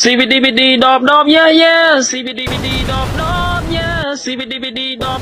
Skibidi dop dop yeah yeah. Skibidi dop dop yeah. Skibidi dop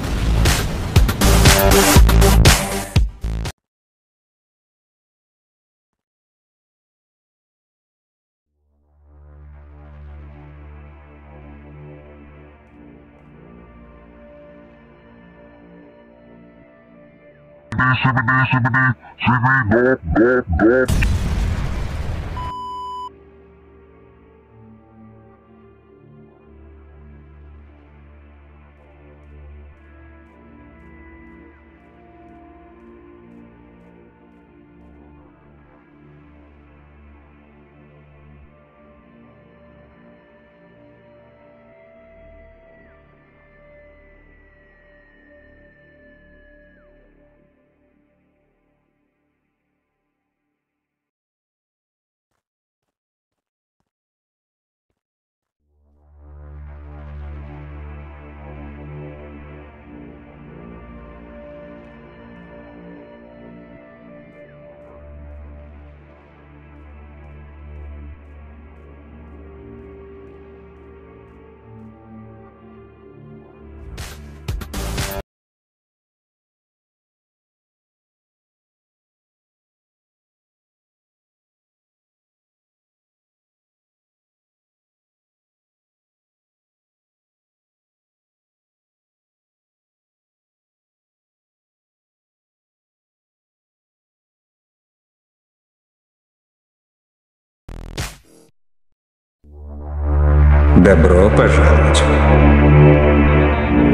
Добро пожаловать.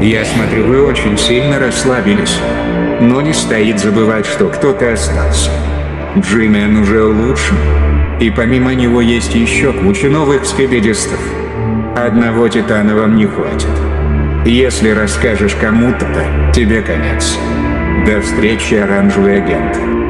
Я смотрю, вы очень сильно расслабились. Но не стоит забывать, что кто-то остался. Джимен уже улучшен. И помимо него есть еще куча новых скобедистов. Одного титана вам не хватит. Если расскажешь кому-то, тебе конец. До встречи, оранжевый агент.